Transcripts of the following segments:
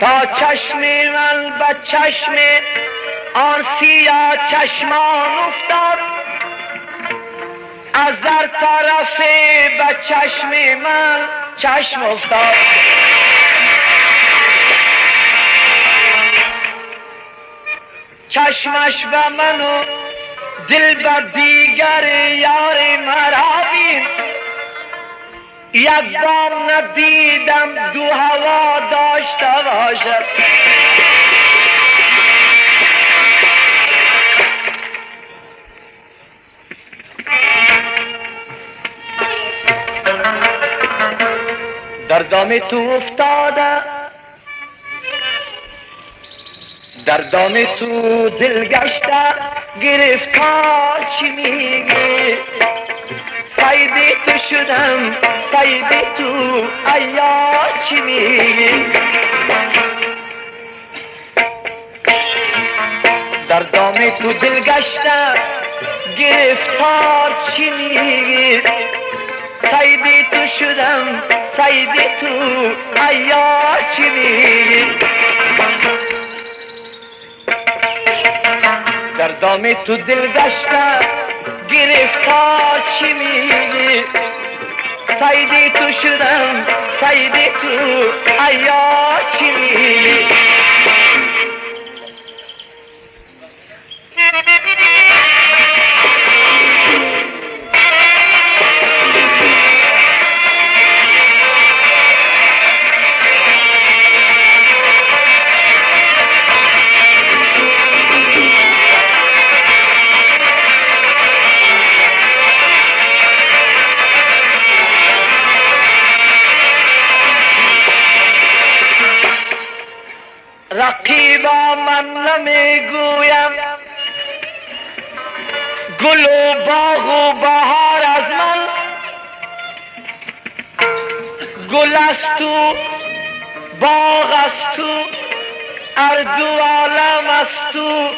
تا چشم من به چشم آن سیا چشمان افتاد. از در طرف به چشم من چشم افتاد. چشمش به منو دل به دیگر یار مرا بین. یک دام ندیدم دو هوا داشته باشد. در دام تو افتاده در دام تو دل گشته گرفتار چی میگی؟ سیدی تو شدم سیدی تو ایا چی میگی در دام تو دل گشته گرفتار چی میگی سیدی تو شدم سیدی تو ایا چی در دام تو دل گشته گرفتار چی سیدی تو شدم سیدی تو ایا من نمی‌گویم گل و باغ و بهار از من. گل است تو باغ است تو اردو عالم است تو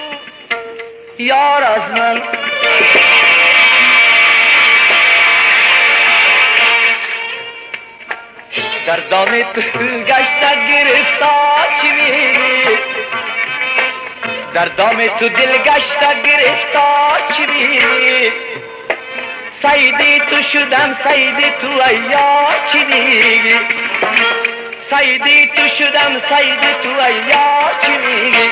یار از من. در دام تو گشته گرفتار چی میگی در دام تو دل گشته گرفتار چی میگی سیدی تو شدم سیدی تو ایا چی میگی سیدی تو شدم سیدی تو ایا چی میگی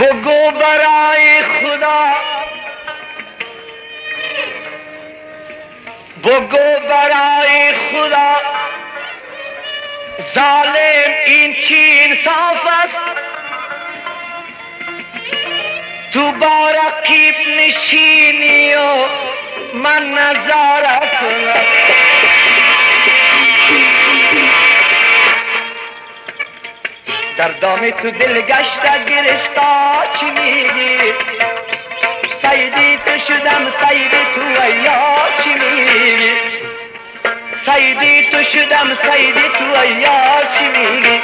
بگو برای بگو برای خدا. ظالم این چی انصاف است. تو با رقیب نشینی و من نظاره کنم. در دام تو دل گشته گرفتار چی میگی؟ سیدی تو شدم سیدی تو ایا چی میگی سیدی تو شدم سیدی تو ایا چی میگی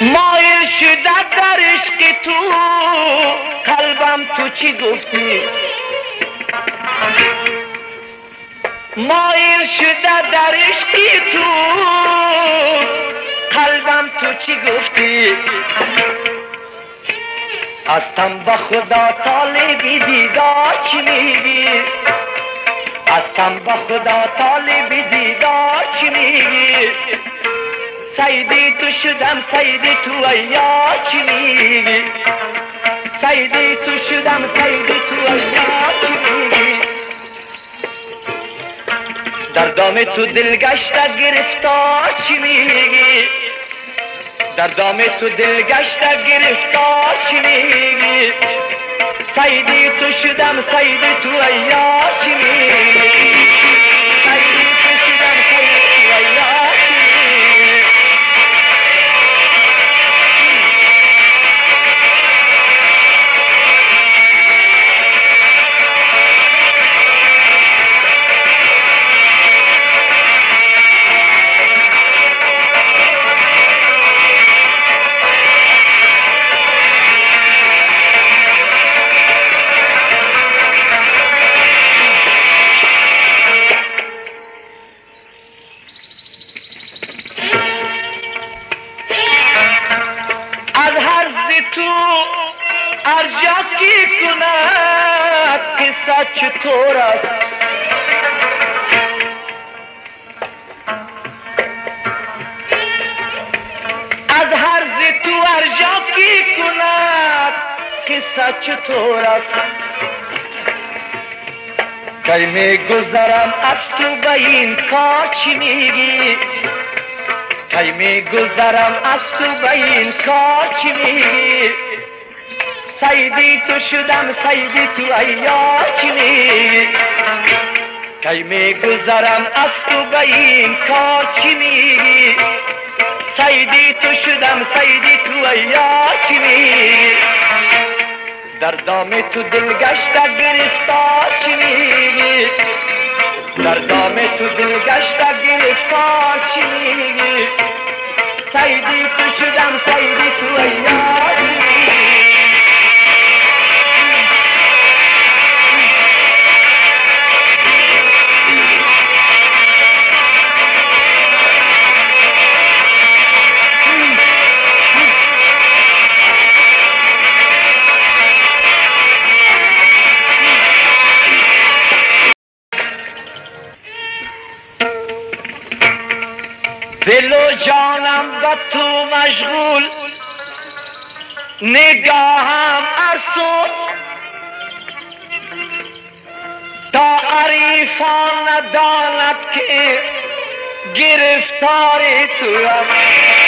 مایل شده در عشق تو قلبم تو چی گفتی مایل شده در عشق تو قلبم تو چی گفتی؟ هستم به خدا طالبی دیدار چی میگی؟ هستم به خدا طالبی دیدار چی میگی؟ سیدی تو شدم سیدی تو ایا چی میگی؟ سیدی تو شدم سیدی تو ایا چی میگی؟ در دام تو دل گشته گرفتار چی میگی؟ در دام تو دل گشته گرفتار چی میگی؟ سیدی تو شدم سیدی تو ایا چی میگی؟ گذرم از تو به این کار چی میگی؟ کی می گذرم از تو به این کار چی میگی؟ سیدی تو شدم سیدی تو ایا چی میگی؟ کی می گذرم از تو به این کار چی میگی؟ سیدی تو شدم سیدی تو ایا چی میگی؟ در دام تو دل گشته گرفتار چی میگی؟ در دام تو دل گشته گرفتار چی سیدی تو شدم سیدی تو ایار تو مشغول نگاهم ارسون تا عریفان نداند که گرفتار تو گفتمت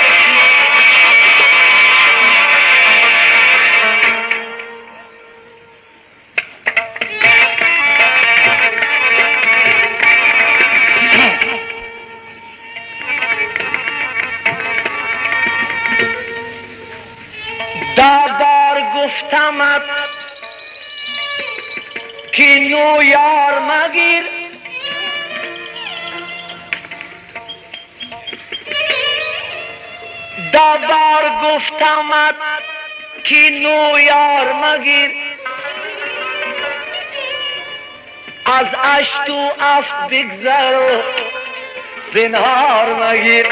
که نو یار مگیر. دبار گفتمت که نو یار مگیر. از اشت و اف بگذر و زنهار مگیر.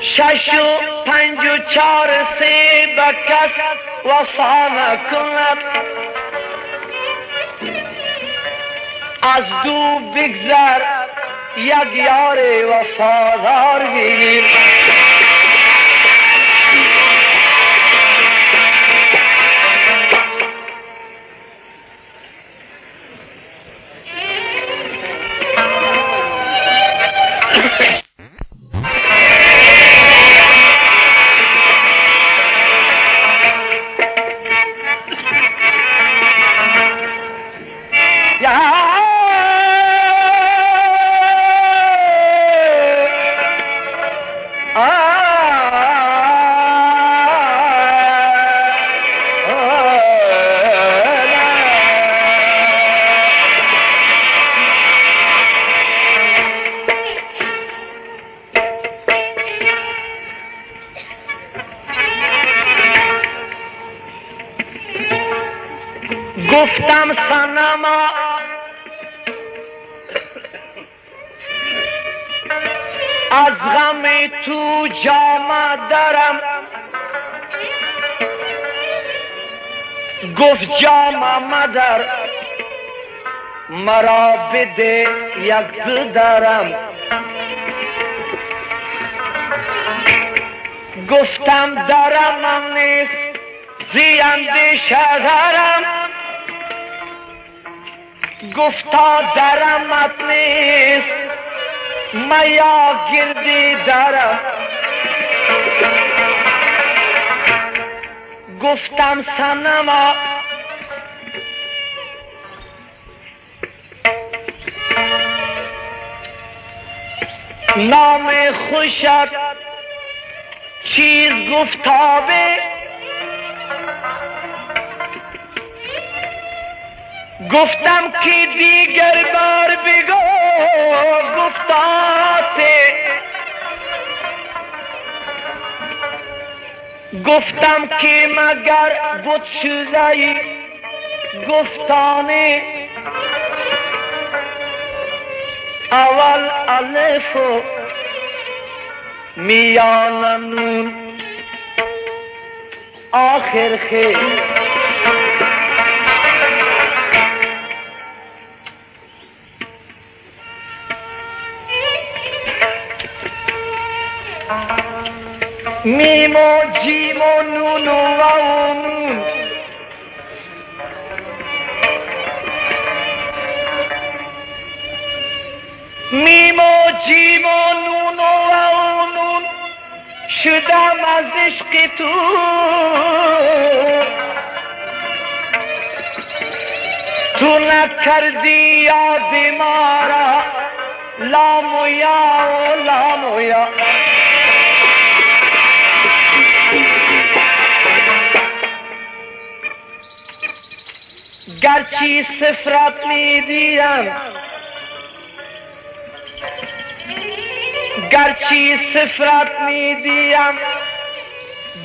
شش و پنج و چار سه بکس وفا نکند از دو بگذر یک یار وفادار بگیر. مدر مرا بده یک درم. گفتم درم نیست زیندی شهرم گفتا درمت نیست میا گردی درم. گفتم سنما نام خوشت چیز گفتابه؟ گفتم که دیگر بار بگو گفتاته. گفتم که مگر بود شده گفتانه؟ আওয়াল আলেফ মিয়ানা নুন আখের খে মিমো জিমো নুনু আউমু شدم از عشق تو. تو نکردی یاد ما را. لام و یا و لام و یا. گرچی سفرت میدیم گرچی سفرت میدیم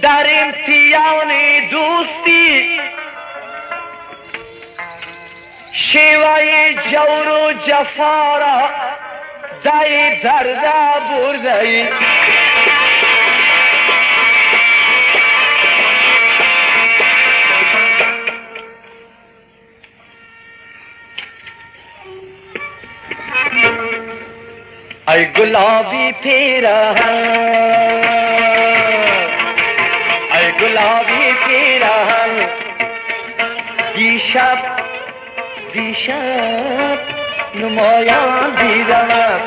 در امتیان دوستی. شیوه جور و جفا را دای درده برده ای گلابی پیرهن ای گلابی پیرهن دیشب دیشب نمایان دیدم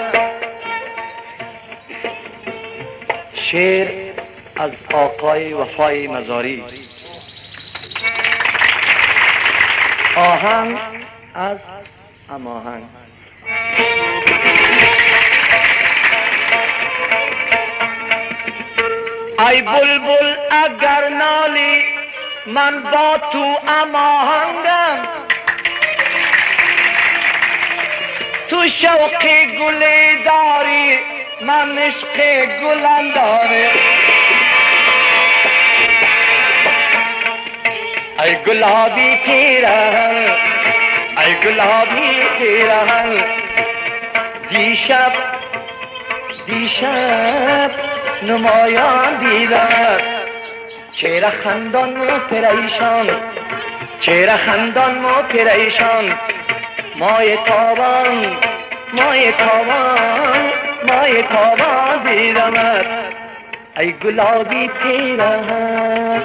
شعر از آقای وفای مزاری। آهنگ از اماهنگ। ای بلبل اگر نالی من با تو اماهنگم تو شوق گلی داری من عشق گلم داره ای گلابی پیرهن ای گلابی پیرهن دیشب دیشب نمایان دیدم. چهره خندان و پریشان چهره خندان و پریشان مای تابان مای تابان مای تابان دیدمت ای گلابی پیرهن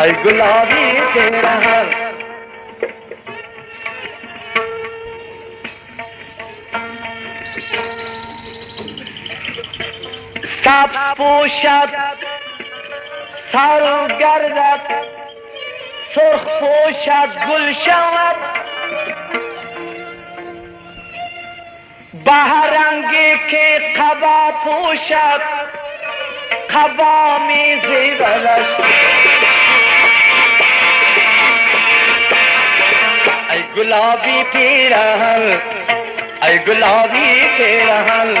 ای گلابی پیرهن سبز پوشد سر گردد سرخ پوشد گل شود به رنگی که قبا پوشد قبا می زیبدش ای گلابی پیرهن ای گلابی پیرهن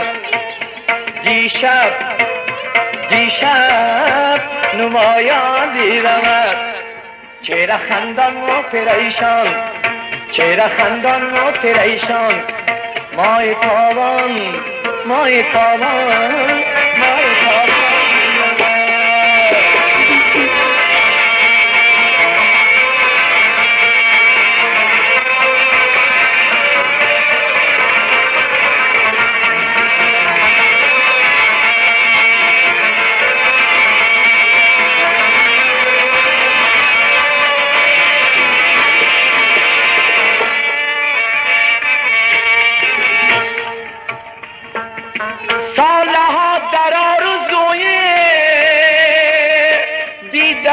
دیشب دیشب نمایان دیدمت چهره خندان و پریشان چهره خندان و پریشان مای تابان مای تابان مای تابان.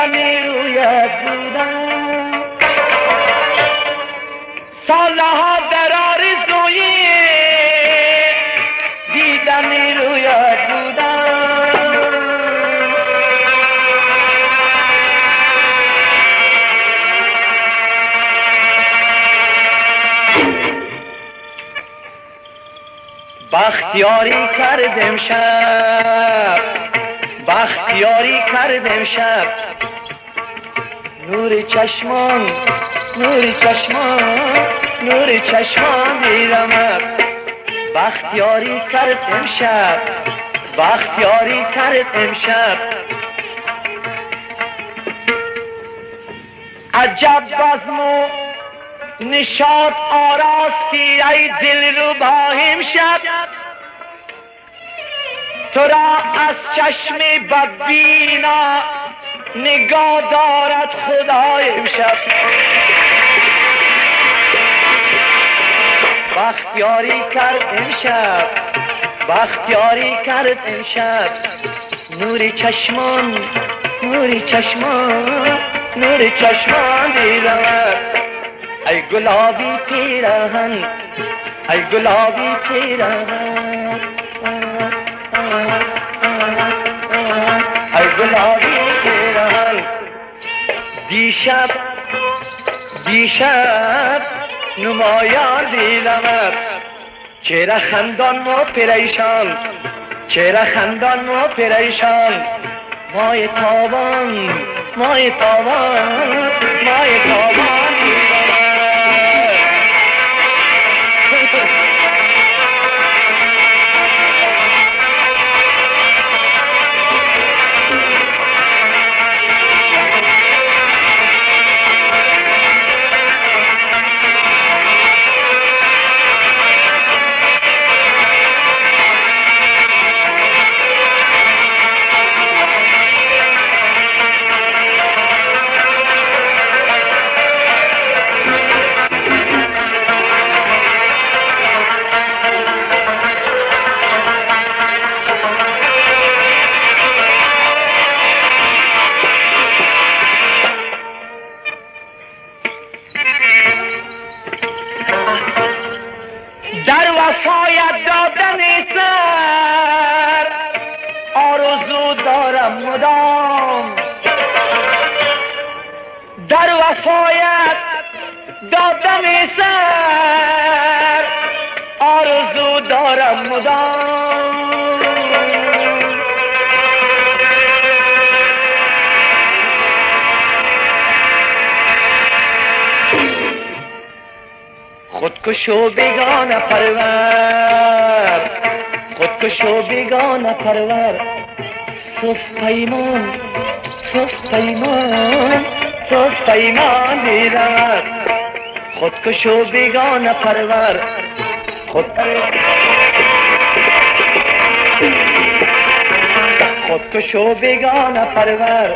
دیدن رویت بودم سالها در آرزوی دیدن رویت بودم بختیاری کردم شب. بختیاری کردم شب. نور چشمان نور چشمان نور چشمان دیدمت بختیاری کردم شب بختیاری کرد امشب. عجب بزمو نشاد آراستی ای دل رو با امشب. تو را از چشم بدبینا نگاه دارد خدای امشب. بختیاری کرد امشب. بختیاری کرد امشب. نور چشمان نور چشمان نور چشمان دیرد ای گلابی پیرهن ای گلابی پیرهن ای گلابی دیشب دیشب نمایان دیدمت چهره خندان و پریشان چهره خندان و پریشان؟ مای تابان مای تابان مای تابان خودکشو بیگانه پرور. خودکشو بیگانه پرور. صف پیمان صف پیمان صف پیمان دیرد خودکشو بیگانه پرور. خود خودکشو بیگانه پرور.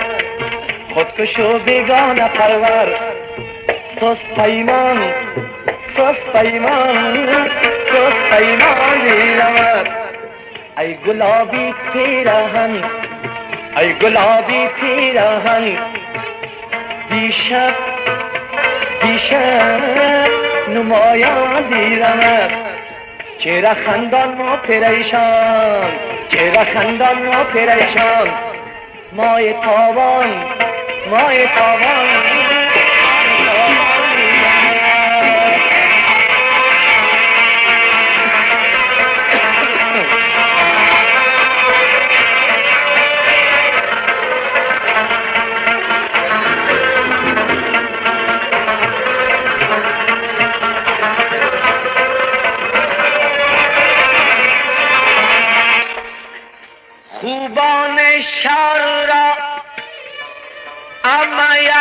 خودکشو بیگانه پرور. صف پیمان پیمان صف پیمان رود ای گلابی پیرهن ای گلابی پیرهن دیشب دیشب نمایان دیرمد چهره خندان و پریشان چهره خندان و پریشان مای تابان مای تابان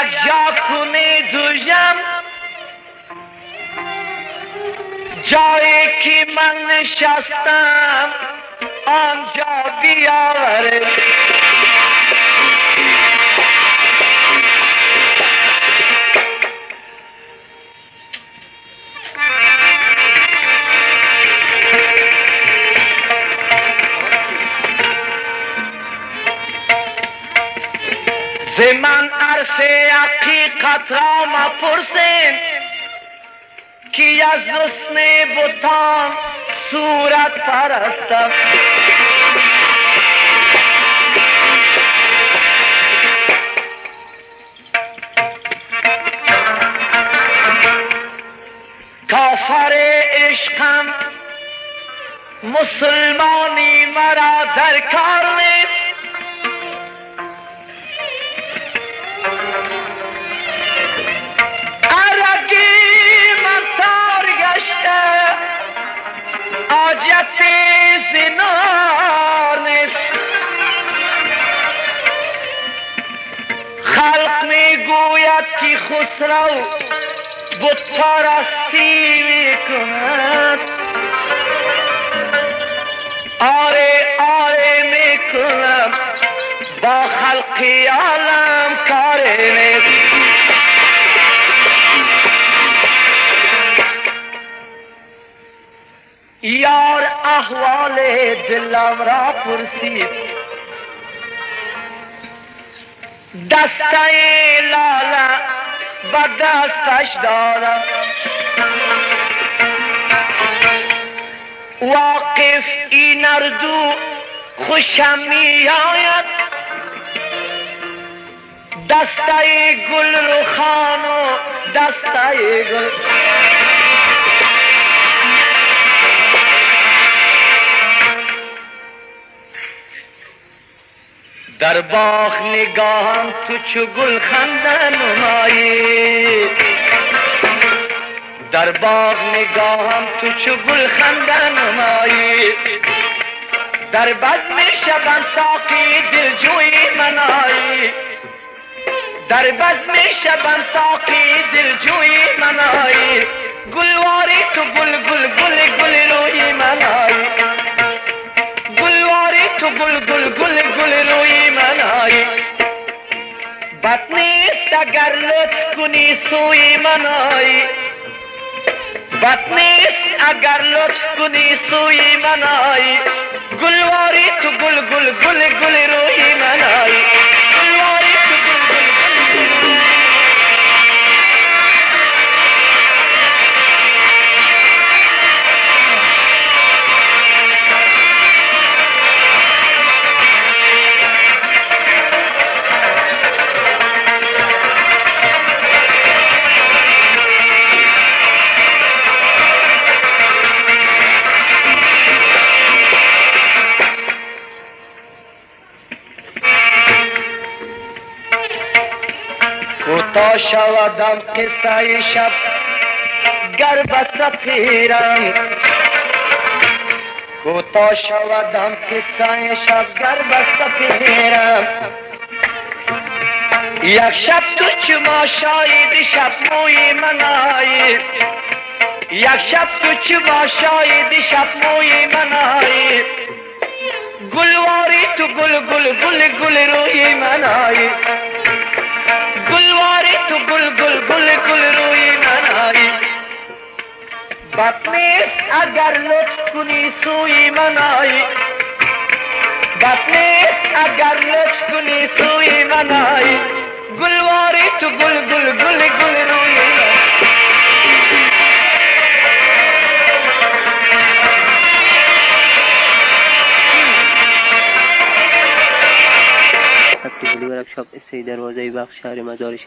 jak ja kune dujam Jaye ki man shastam anja diyare Zeman عرف حقیقت را مپرسین که از حسن بتان صورت پرستم کافر عشقم مسلمانی مرا در کار ки хусрав бутпарастӣ мекунад оре оре мекунам бо халқи олам коре нест یار احوال دلم را پرسید. لاله و دستش دارم. واقف این اردو خوشم می آید دسته گل رو خانو گل. در باغ نگاهم تو چو گل خنده نمایی. در باغ نگاهم تو چو گل خنده نمایی. در بزم شبم ساقی دلجوی منایی. در بزم شبم ساقی دلجوی منایی. گلواری تو گل گل گل گل روی منایی. گلواری تو گل گل گل گل روی منایی بد نیست اگر لطف کنی سوی منایی بد نیست اگر لطف کنی سوی منایی گلواری تو бошавадам қиссаи шаб гар ба сафирам кӯто шавадам қиссаи шаб гар ба сафирам як шаб ту чумо шоиди шаб мӯи манои як шаб ту чумо шоиди шаб мӯи манои гулвори ту гул гул гул гул рӯи манои گل گل گل روی منایی بد نیست اگر لطف کنی سوی منایی بد نیست اگر لطف کنی سوی منایی گلواری تو گل گل گل گل روی منایی ثبت گلی ورکشاپ سی دروازه بخش شهر مزارش.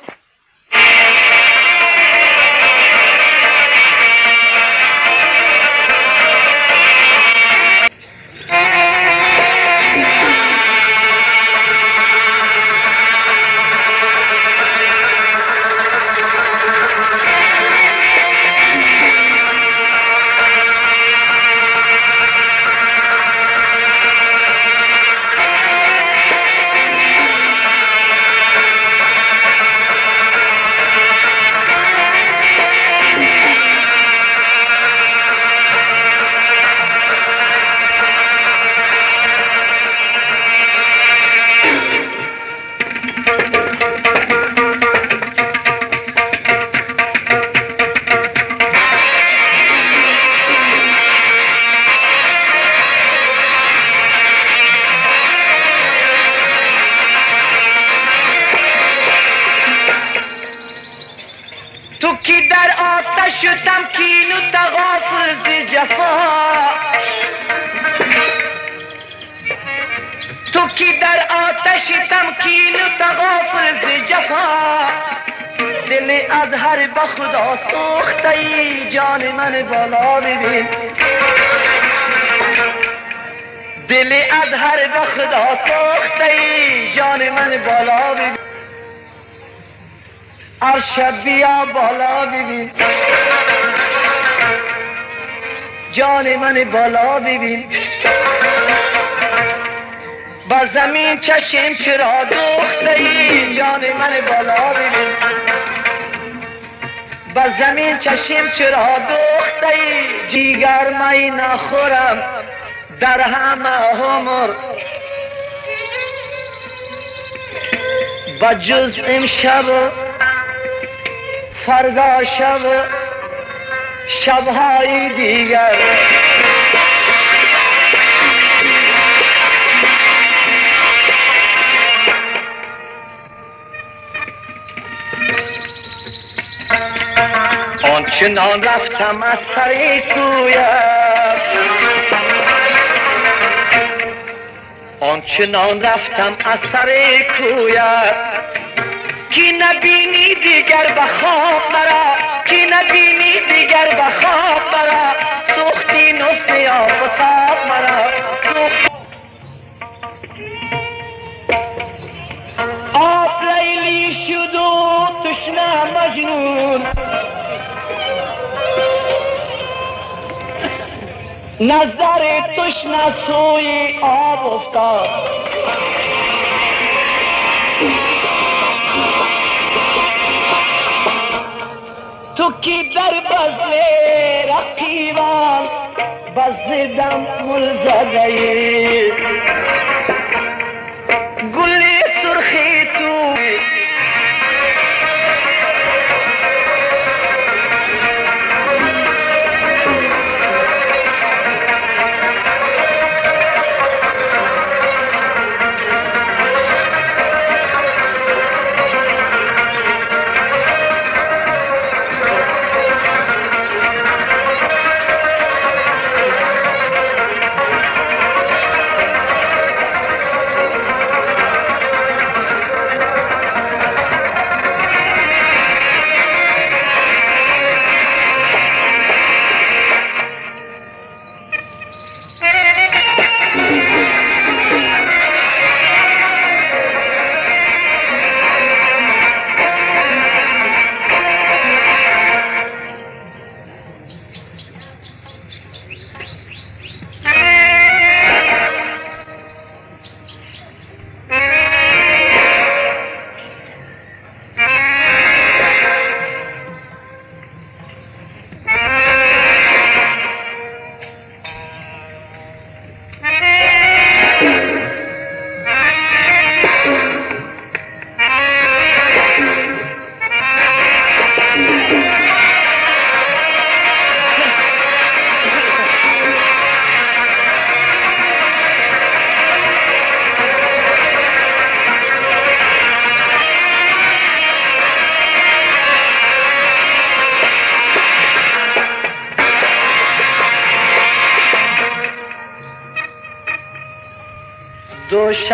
آتش تمکین تغافل ز جفا. دل از هر به خدا سوخته ای جان من بالا ببین دل از هر به خدا سوخته ای جان من بالا ببین عرش بیا بالا ببین جان من بالا ببین با زمین چشم چرا دوخته ای جان من بالا ببین. به زمین چشم چرا دوخته جیگر می نخورم. در همه عمر. با جز امشب فردا شب شبهای دیگر. آنچنان رفتم از سر کویم آنچنان رفتم از سر کویم کی نبینی دیگر به خواب مرا؟ کی نبینی دیگر به خواب مرا؟ سوختی نفت آفتاب مرا. نظر تشنا سوئی آب افتاد تو کی در بزل رقیبان بزدم ملزده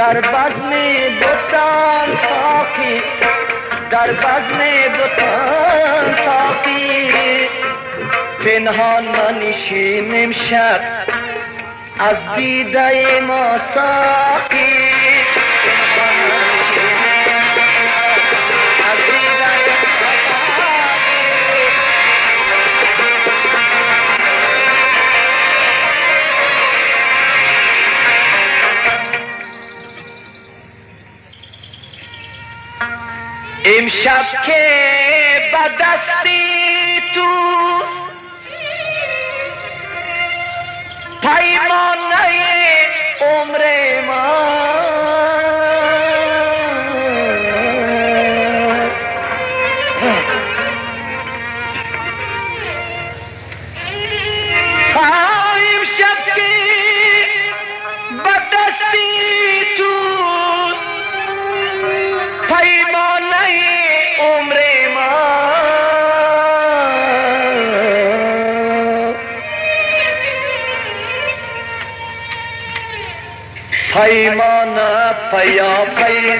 در بزم بتان ساقی در بزم بتان ساقی۔ پنهان منشین امشب از دیده ما ساقی امشب که به دستی تو پیمانه عمر ما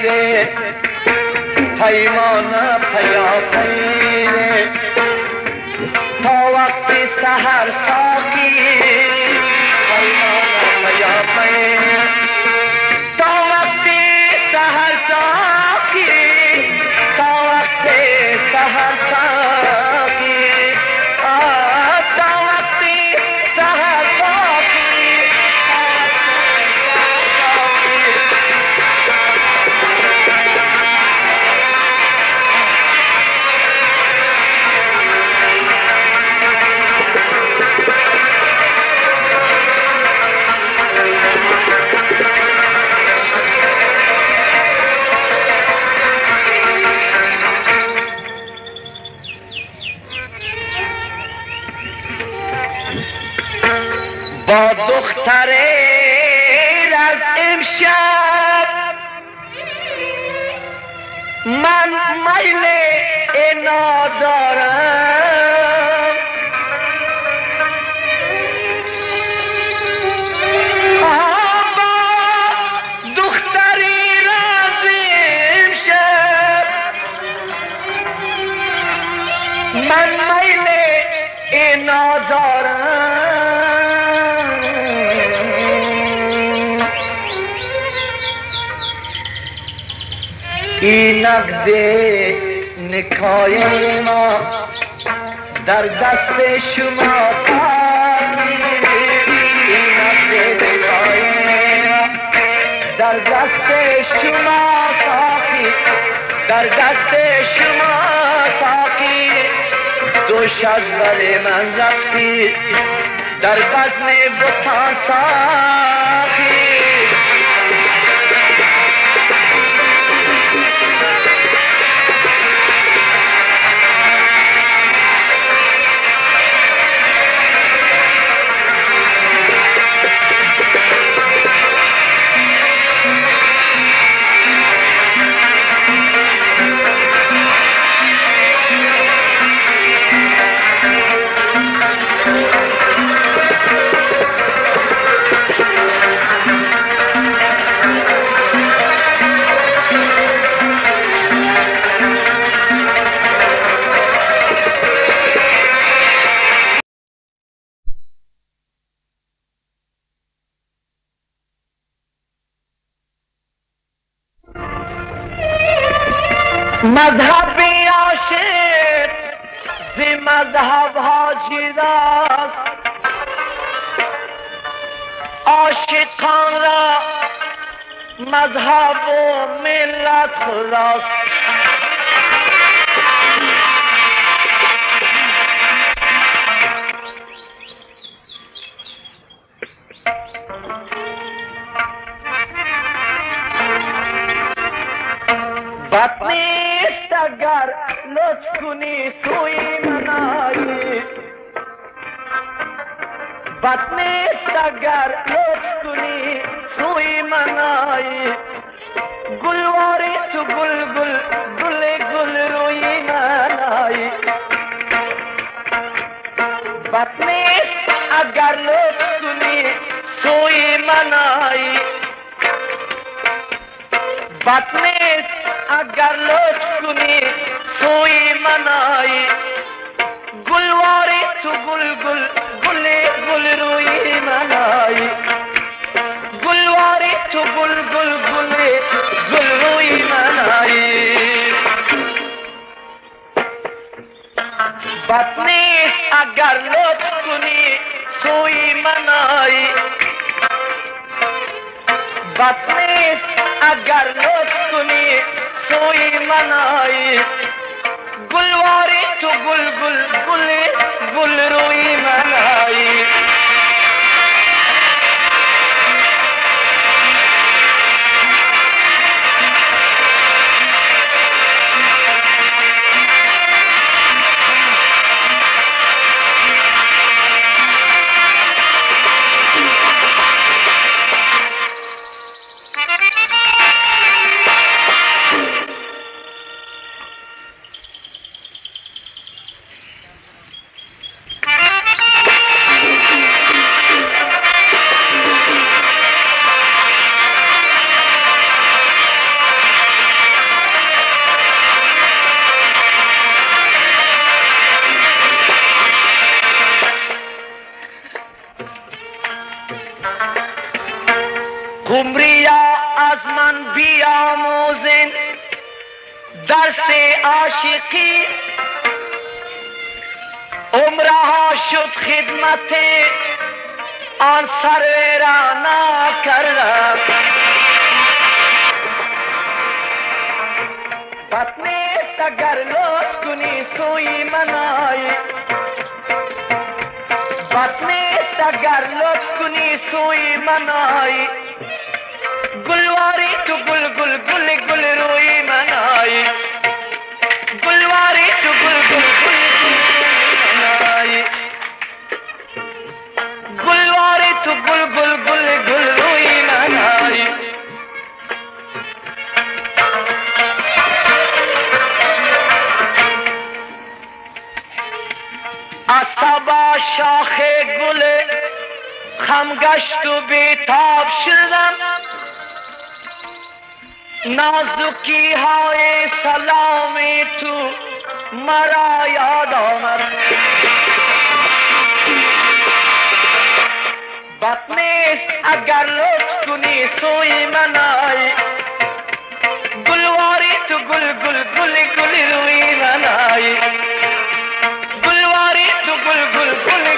پیره پیمانه نقد نکای ما در دست شما در دست شما ساقی در دست شما ساقی. دوش از بر من رفتی در بزن بتا ساقی. مذهب عاشق زی مذهب حاجی راست۔ عاشقان را مذهب و ملت راست۔ بد نیست اگر کنی سوی من آیی بد نیست اگر لطف کنی سوی من گلواری تو گل گل گل گل روی من آیی بد نیست اگر لطف کنی سوی من آیی بد نیست اگر لوچ کنی سوئی منائی۔ گلواری تو گل گل گلے گل روئی منائی۔ گلواری تو گل گل گلے گل روئی منائی۔ بطنی اگر لوچ کنی سوئی منائی۔ بطنی اگر لوچ کنی سوی من آیی گلواری تو گل گل گل گل روی درس عاشقی عمرها شد خدمت، آن سر را نکردم بطنی تگر لطف کنی سوی منای بطنی تگر لطف کنی سوی منای گلواری تو گل گل گل گل روی من آیی گلواری تو گل گل گل من آیی گلواری تو گل گل گل گل روی من آی اصابا شاخ گل خم گشت و بیتاب شدم نازکی های سلام تو مرا یاد آمد بد نیست اگر لطف کنی سوی من گلواری تو گل گل گل گل روی من آی گلواری تو گل گل گل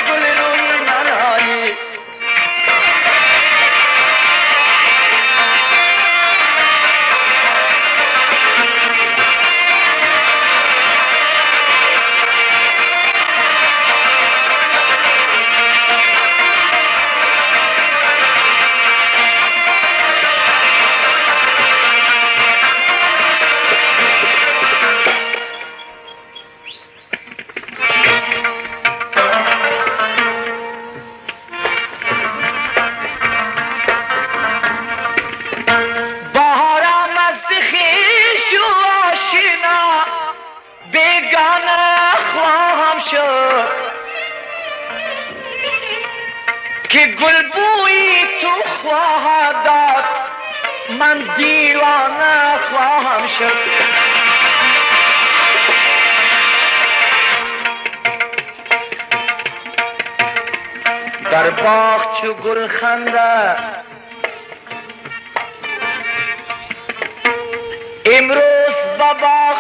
امروز با باغ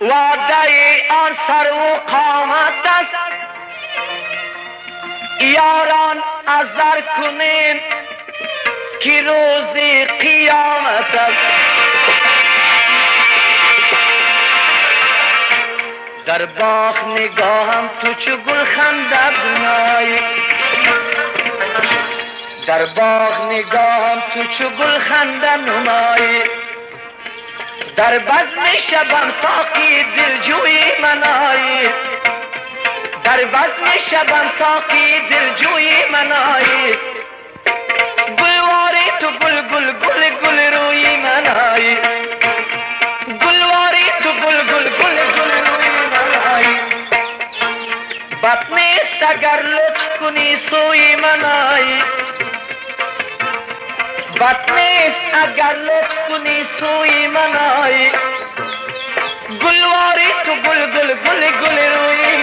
وعده آن سر و قامت است. یاران ازر کنین که روز قیامت است. در باغ نگاهم تو چو گل خنده بنای. در باغ نگاهم تو چو گل خنده نمایی دربد میں شبم ساقی دل جوئی منائی. دربد میں شبم ساقی دل جوئی منائی. گلواری تو گل گل گل گل روئی منائی. گلواری تو گل گل گل گل روئی منائی. بطنی سگر لطف کنی سوئی منائی. وطن اگر لطف کنی سوئی منائی گلواری تو گل گل گل گل روئی